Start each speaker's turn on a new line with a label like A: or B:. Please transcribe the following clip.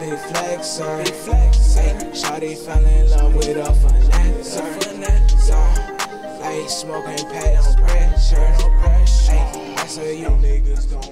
A: be flexing. flexer. Big flexer. Shawty fell in love with a financer. Ayy, smoking pack, no pressure, no pressure. I say you niggas don't